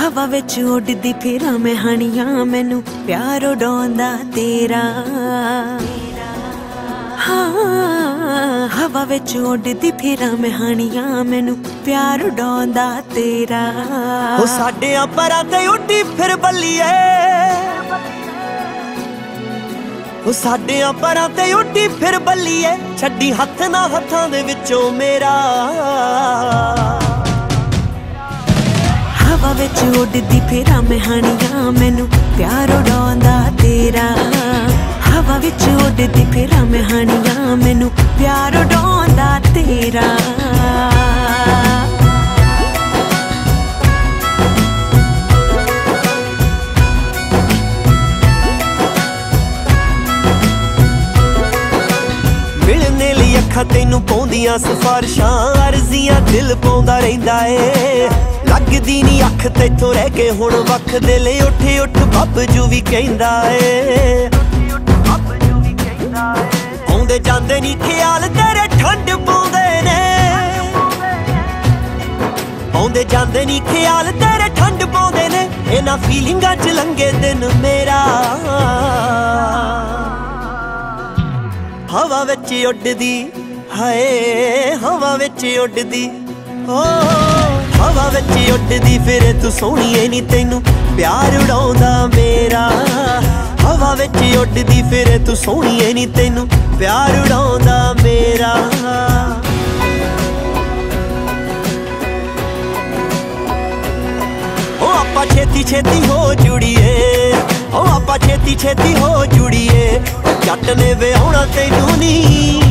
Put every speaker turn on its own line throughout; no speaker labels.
ਹਵਾ ਵਿੱਚ ਉੱਡਦੀ ਫਿਰਾਂ ਮੈਂ ਹਣੀਆਂ, ਮੈਨੂੰ ਪਿਆਰ ਉਡਾਉਂਦਾ ਤੇਰਾ। ਹਾਂ, ਹਵਾ ਵਿੱਚ ਉੱਡਦੀ ਫੇਰਾ ਮੈਂ ਹਣੀਆਂ, ਮੈਨੂੰ ਪਿਆਰ ਉਡਾਉਂਦਾ ਤੇਰਾ।
ਉਹ ਸਾਡਿਆਂ ਪਰਾਂ ਤੇ ਉੱਡੀ ਫਿਰ ਬੱਲੀਏ। ਉਹ ਸਾਡਿਆਂ ਪਰਾਂ ਤੇ ਉੱਡੀ ਫਿਰ ਬੱਲੀਏ। ਛੱਡੀ ਹੱਥ ਨਾ ਹੱਥਾਂ ਦੇ ਵਿੱਚੋਂ ਮੇਰਾ।
ਹਵਾ ਵਿੱਚ ਉੱਡਦੀ ਫੇਰਾ ਮੈਂ ਹਣੀਆਂ ਮੈਨੂੰ ਪਿਆਰ ਉਡਾਉਂਦਾ ਤੇਰਾ। ਹਵਾ ਵਿੱਚ ਉੱਡਦੀ ਫੇਰਾ ਮੈਂ ਹਣੀਆਂ ਮੈਨੂੰ ਪਿਆਰ ਉਡਾਉਂਦਾ ਤੇਰਾ।
ਅੱਖਾਂ ਤੈਨੂੰ ਪਾਉਂਦੀਆਂ ਸਫਾਰਸ਼ਾਂ, ਅਰਜ਼ੀਆਂ ਦਿਲ ਪਾਉਂਦਾ ਰਹਿੰਦਾ ਏ। ਲੱਗਦੀ ਨਹੀਂ ਅੱਖ ਤੇਥੋਂ ਰਹਿ ਕੇ ਹੁਣ ਵੱਖ ਦੇ ਲਈ ਉੱਠ ਉੱਠ ਬੱਬਜੂ ਵੀ ਕਹਿੰਦਾ ਏ। ਆਉਂਦੇ ਜਾਂਦੇ ਨਹੀਂ ਖਿਆਲ ਤੇਰੇ ਠੰਡ ਪਾਉਂਦੇ ਨੇ। ਆਉਂਦੇ ਜਾਂਦੇ ਨਹੀਂ ਖਿਆਲ ਤੇਰੇ ਠੰਡ ਪਾਉਂਦੇ ਨੇ। ਇਹਨਾਂ ਫੀਲਿੰਗਾਂ ਚ ਲੰਗੇ ਦਿਨ ਮੇਰਾ। ਹਵਾ ਵਿੱਚ ਉੱਡਦੀ, ਹਾਏ, ਹਵਾ ਵਿੱਚ ਉੱਡਦੀ। ਓ, ਹਵਾ ਵਿੱਚ ਉੱਡਦੀ, ਫਿਰ ਤੂੰ ਸੋਹਣੀਏ ਨਹੀਂ ਤੈਨੂੰ ਪਿਆਰ ਉਡਾਉਂਦਾ ਮੇਰਾ। ਹਵਾ ਵਿੱਚ ਉੱਡਦੀ, ਫਿਰ ਤੂੰ ਸੋਹਣੀਏ ਨਹੀਂ ਤੈਨੂੰ ਪਿਆਰ ਉਡਾਉਂਦਾ ਮੇਰਾ। ਓ, ਆਪਾਂ ਛੇਤੀ ਛੇਤੀ ਹੋ ਜੁੜੀਏ। ਓ, ਆਪਾਂ ਛੇਤੀ ਛੇਤੀ ਹੋ ਜੁੜੀਏ। ਜੱਟ ਨੇ ਵਿਆਹਣਾ ਤੈਨੂੰ ਨੀ।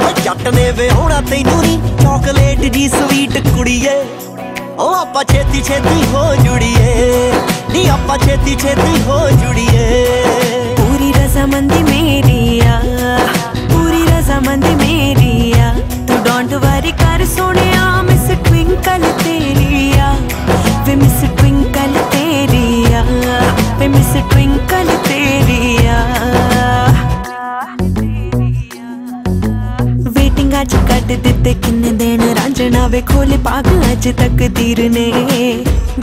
ਓ ਜੱਟ ਨੇ ਵਿਆਹਣਾ ਤੈਨੂੰ ਨੀ। ਚਾਕਲੇਟ ਦੀ ਸਵੀਟ ਕੁੜੀਏ। ਓ ਆਪਾਂ ਛੇਤੀ ਛੇਤੀ ਹੋ ਜੁੜੀਏ। ਨੀ, ਆਪਾਂ ਛੇਤੀ ਛੇਤੀ ਹੋ ਜੁੜੀਏ।
ਪੂਰੀ ਰਜ਼ਾਮੰਦੀ ਮੇਰੀ ਆ। ਪੂਰੀ ਰਜ਼ਾਮੰਦੀ ਮੇਰੀ ਆ। ਤੂੰ ਡੋਂਟ ਵਰੀ ਕਰ ਸੋਹਣਿਆ ਵੇਟਿੰਗ ਅੱਜ ਕੱਢ ਦਿੱਤੇ ਕਿੰਨੇ ਦਿਨ ਰਾਂਝਣਾ ਵੇ ਖੋਲੇ ਪਾਗ ਅੱਜ ਤਕਦੀਰ ਨੇ।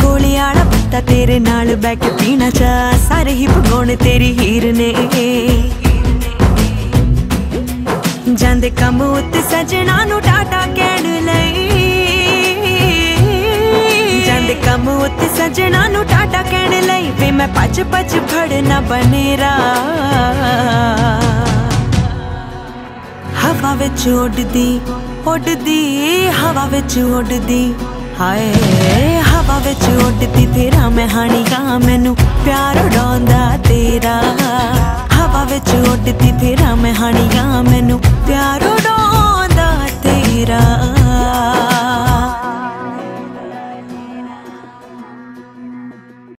ਗੋਲੀ ਵਾਲਾ ਪੱਤਾ ਤੇਰੇ ਨਾਲ ਬੈ ਕੇ ਪੀਣਾ ਚਾ, ਸਾਰੇ ਹੀ ਭਗਾਉਣ ਤੇਰੀ ਹੀਰ ਨੇ। ਜਾਂਦੇ ਕੰਮ ਉੱਤੇ ਸਜਣਾ ਨੂੰ ਟਾਟਾ ਕਹਿਣ ਲਈ। ਜਾਂਦੇ ਕੰਮ ਉੱਤੇ ਸਜਣਾ ਨੂੰ ਟਾਟਾ ਕਹਿਣ ਲਈ, ਵੇ ਮੈਂ ਪੱਜ ਪੱਜ ਫੜਨਾ ਬਨੇਰਾ। ਵਿੱਚ ਉੱਡਦੀ ਉੱਡਦੀ, ਹਵਾ ਵਿੱਚ ਉੱਡਦੀ। ਹਾਏ, ਹਵਾ ਵਿੱਚ ਉੱਡਦੀ, ਤੇਰਾ ਮੈਂ ਹਾਣੀਆਂ ਮੈਨੂੰ ਪਿਆਰ ਉਡਾਉਂਦਾ ਤੇਰਾ। ਹਵਾ ਵਿੱਚ ਉੱਡਦੀ, ਤੇਰਾ ਮੈਂ ਹਾਣੀਗਾ ਮੈਨੂੰ ਪਿਆਰ ਹਾਣੀਆਂ